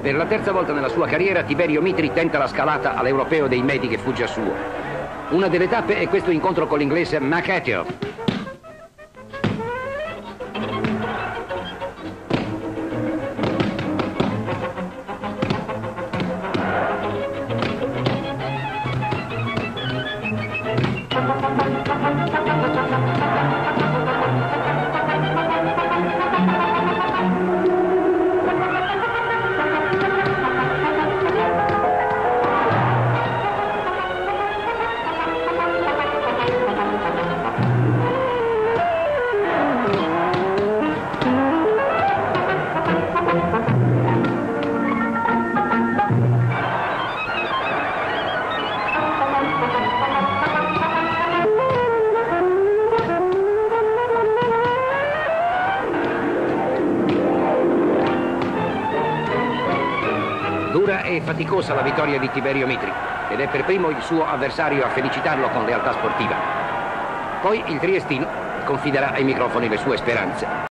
Per la terza volta nella sua carriera Tiberio Mitri tenta la scalata all'europeo dei medi che fugge a suo. Una delle tappe è questo incontro con l'inglese McAteer. Dura e faticosa la vittoria di Tiberio Mitri ed è per primo il suo avversario a felicitarlo con lealtà sportiva. Poi il triestino confiderà ai microfoni le sue speranze.